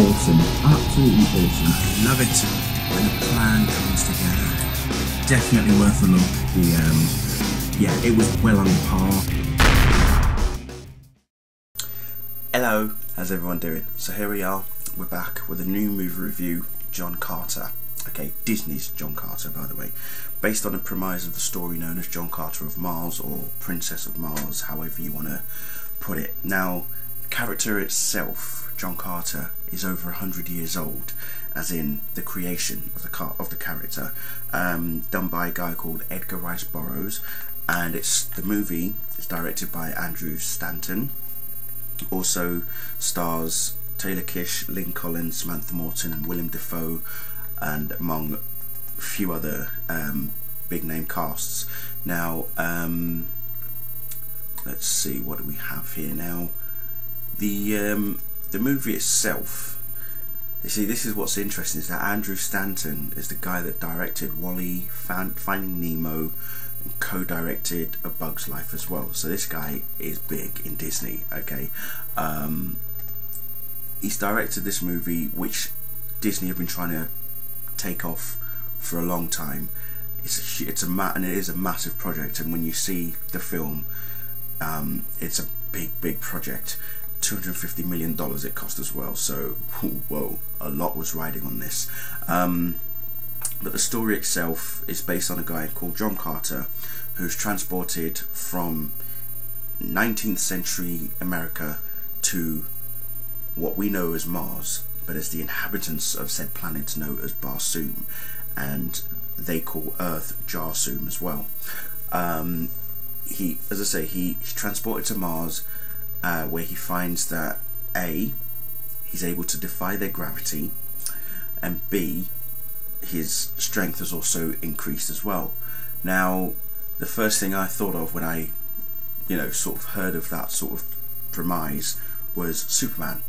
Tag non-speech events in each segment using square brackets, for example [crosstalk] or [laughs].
awesome, absolutely awesome. I Love it when a plan comes together. Definitely worth a look. The um, yeah, it was well on par. Hello, how's everyone doing? So here we are, we're back with a new movie review, John Carter. Okay, Disney's John Carter, by the way, based on the premise of the story known as John Carter of Mars or Princess of Mars, however you want to put it. Now, the character itself, John Carter, is over hundred years old, as in the creation of the car of the character, um, done by a guy called Edgar Rice Burroughs, and it's the movie is directed by Andrew Stanton. Also stars Taylor Kitsch, Lynn Collins, Samantha Morton, and Willem Dafoe, and among a few other um, big name casts. Now, um, let's see, what do we have here now? The um, the movie itself. You see, this is what's interesting is that Andrew Stanton is the guy that directed WALL-E, Finding Nemo, and co-directed A Bug's Life as well. So this guy is big in Disney. Okay, um, he's directed this movie, which Disney have been trying to take off for a long time. It's a, it's a and it is a massive project. And when you see the film, um, it's a big big project. 250 million dollars it cost as well. So [laughs] whoa, a lot was riding on this. Um, but the story itself is based on a guy called John Carter, who's transported from 19th century America to what we know as Mars but as the inhabitants of said planet know as Barsoom, and they call Earth Jasoom as well. Um, he, as I say, he, transported to Mars, uh, where he finds that A, he's able to defy their gravity, and B, his strength has also increased as well. Now, the first thing I thought of when I, you know, sort of heard of that sort of premise was Superman.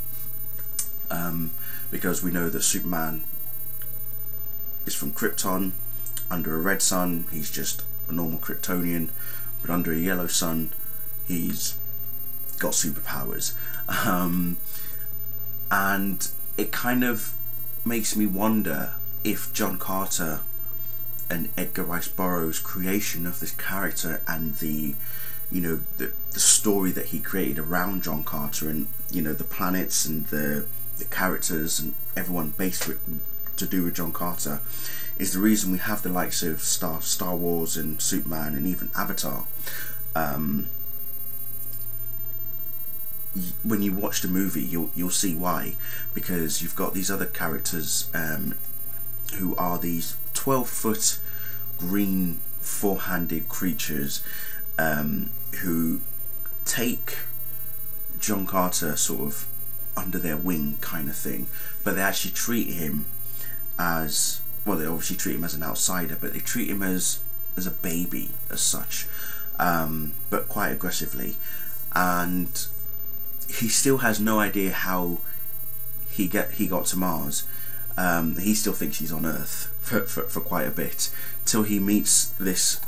Um, because we know that Superman is from Krypton. Under a red sun, he's just a normal Kryptonian, but under a yellow sun, he's got superpowers. Um, and it kind of makes me wonder if John Carter and Edgar Rice Burroughs' creation of this character and the you know the the story that he created around John Carter and you know the planets and the the characters and everyone based with, to do with John Carter is the reason we have the likes of Star Star Wars and Superman and even Avatar. Um, when you watch the movie, you'll you'll see why, because you've got these other characters um, who are these twelve foot green four handed creatures um, who take John Carter sort of under their wing kind of thing. But they actually treat him as well they obviously treat him as an outsider but they treat him as as a baby as such um, but quite aggressively. And he still has no idea how he get he got to Mars um, he still thinks he's on Earth for, for, for quite a bit till he meets this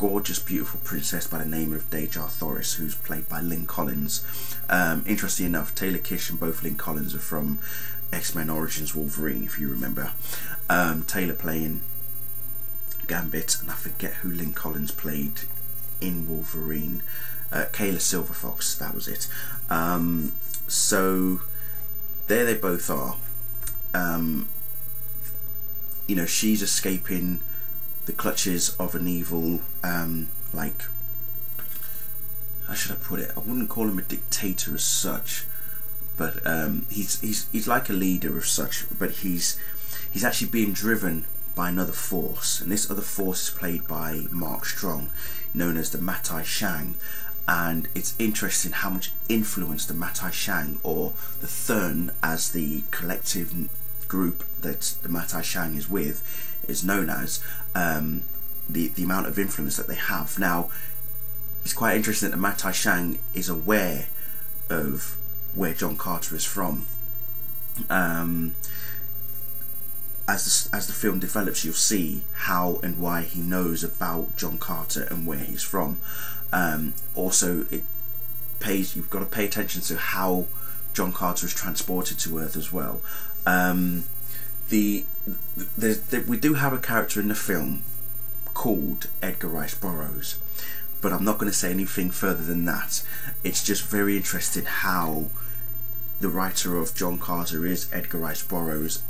gorgeous, beautiful princess by the name of Dejah Thoris, who's played by Lynn Collins. Um, interesting enough, Taylor Kitsch and both Lynn Collins are from X-Men Origins Wolverine, if you remember. Um, Taylor playing Gambit, and I forget who Lynn Collins played in Wolverine. Uh, Kayla Silverfox, that was it. Um, so there they both are. Um, you know, she's escaping the clutches of an evil, um, like, how should I put it? I wouldn't call him a dictator as such, but um, he's he's he's like a leader of such, but he's he's actually being driven by another force, and this other force is played by Mark Strong, known as the Matai Shang, and it's interesting how much influence the Matai Shang or the Thern as the collective group that the Matai Shang is with is known as um, the the amount of influence that they have. Now, it's quite interesting that the Matai Shang is aware of where John Carter is from. Um, as the, as the film develops, you'll see how and why he knows about John Carter and where he's from. Um, also, it pays. You've got to pay attention to how John Carter is transported to Earth as well. Um, the, the, the, we do have a character in the film called Edgar Rice Burroughs, but I'm not going to say anything further than that. It's just very interesting how the writer of John Carter is Edgar Rice Burroughs,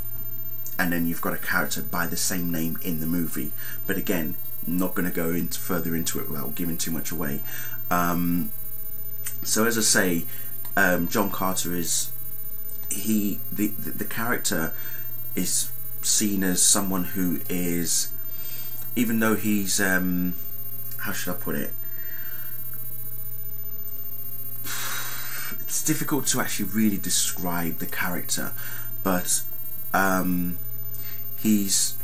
and then you've got a character by the same name in the movie. But again, not going to go into further into it without giving too much away. Um, so as I say, um, John Carter is he the, the the character is seen as someone who is even though he's um, how should I put it it's difficult to actually really describe the character but um, he's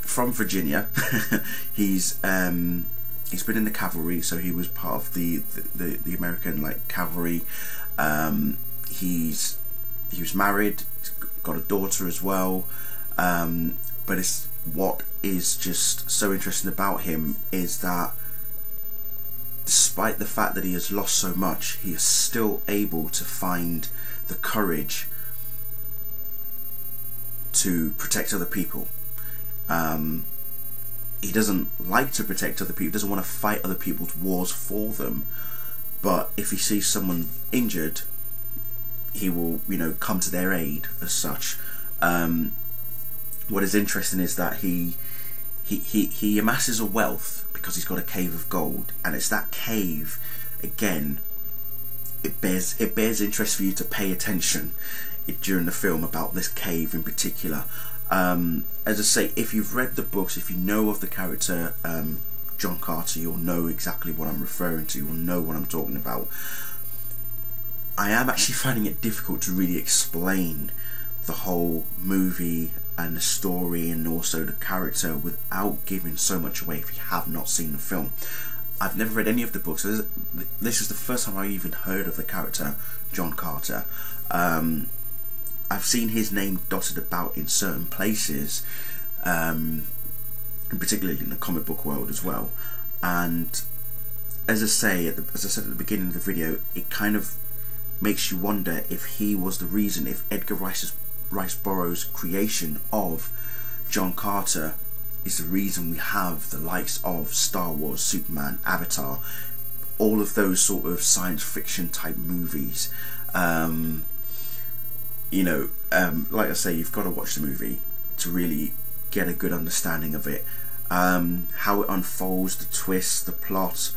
from Virginia. [laughs] He's um, he's been in the cavalry so he was part of the the, the, the American like cavalry. Um, he's he was married he's got a daughter as well. Um, but it's what is just so interesting about him is that despite the fact that he has lost so much, he is still able to find the courage to protect other people. Um, he doesn't like to protect other people, doesn't want to fight other people's wars for them. But if he sees someone injured, he will, you know, come to their aid as such. Um, what is interesting is that he, he he he amasses a wealth because he's got a cave of gold, and it's that cave again. It bears it bears interest for you to pay attention during the film about this cave in particular. Um, as I say, if you've read the books, if you know of the character um, John Carter, you'll know exactly what I'm referring to. You'll know what I'm talking about. I am actually [laughs] finding it difficult to really explain the whole movie and the story and also the character without giving so much away if you have not seen the film. I've never read any of the books. This is the first time I even heard of the character John Carter. Um, I've seen his name dotted about in certain places, um, particularly in the comic book world as well. And as I say, the, as I said at the beginning of the video, it kind of makes you wonder if he was the reason, if Edgar Rice's Rice Burroughs' creation of John Carter is the reason we have the likes of Star Wars, Superman, Avatar, all of those sort of science fiction type movies. Um, you know, um, like I say, you've got to watch the movie to really get a good understanding of it. Um, how it unfolds, the twists, the plot,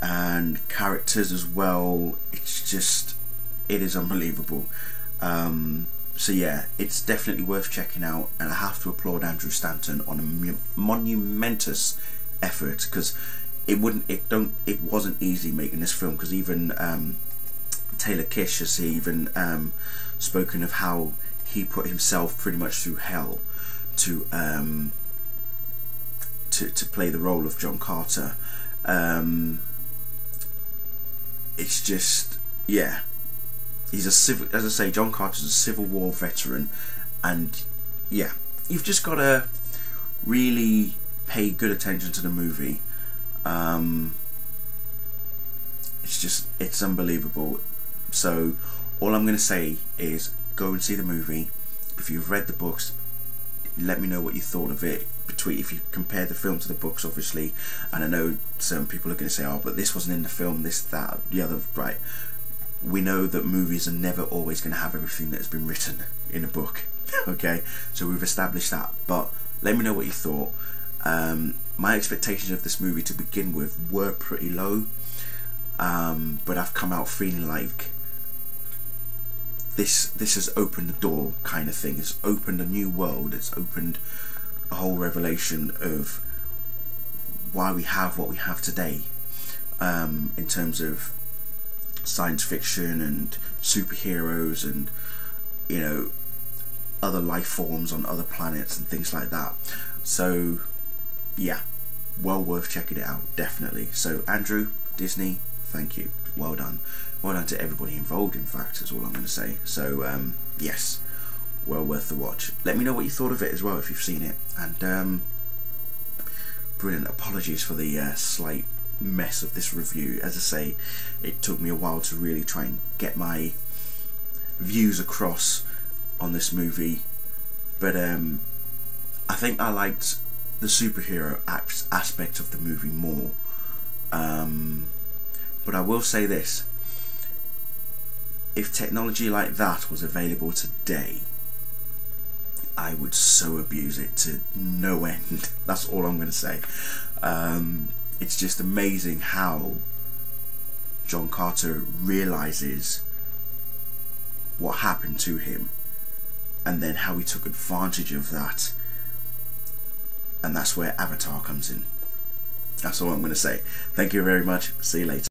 and characters as well. It's just, it is unbelievable. Um, so yeah, it's definitely worth checking out, and I have to applaud Andrew Stanton on a monumentous effort because it wouldn't, it don't, it wasn't easy making this film because even um, Taylor Kitsch has even um, spoken of how he put himself pretty much through hell to um, to to play the role of John Carter. Um, it's just yeah he's a civil, as I say, John Carter's a Civil War veteran, and yeah, you've just got to really pay good attention to the movie. Um, it's just, it's unbelievable. So, all I'm going to say is go and see the movie. If you've read the books, let me know what you thought of it. Between if you compare the film to the books, obviously, and I know some people are going to say, "Oh, but this wasn't in the film. This, that, the other." Right? we know that movies are never always going to have everything that has been written [laughs] in a book. [laughs] okay, so we've established that. But let me know what you thought. Um, my expectations of this movie to begin with were pretty low, um, but I've come out feeling like this this has opened the door kind of thing. It's opened a new world. It's opened a whole revelation of why we have what we have today um, in terms of science fiction and superheroes and you know other life forms on other planets and things like that. So yeah, well worth checking it out, definitely. So Andrew, Disney, thank you. Well done. Well done to everybody involved in fact is all I'm gonna say. So um, yes, well worth the watch. Let me know what you thought of it as well if you've seen it. And um, brilliant apologies for the uh, slight mess of this review. As I say, it took me a while to really try and get my views across on this movie, but um, I think I liked the superhero aspect of the movie more. Um, but I will say this if technology like that was available today, I would so abuse it to no end. [laughs] That's all I'm going to say. Um, it's just amazing how John Carter realizes what happened to him and then how he took advantage of that. And that's where Avatar comes in. That's all I'm going to say. Thank you very much. See you later.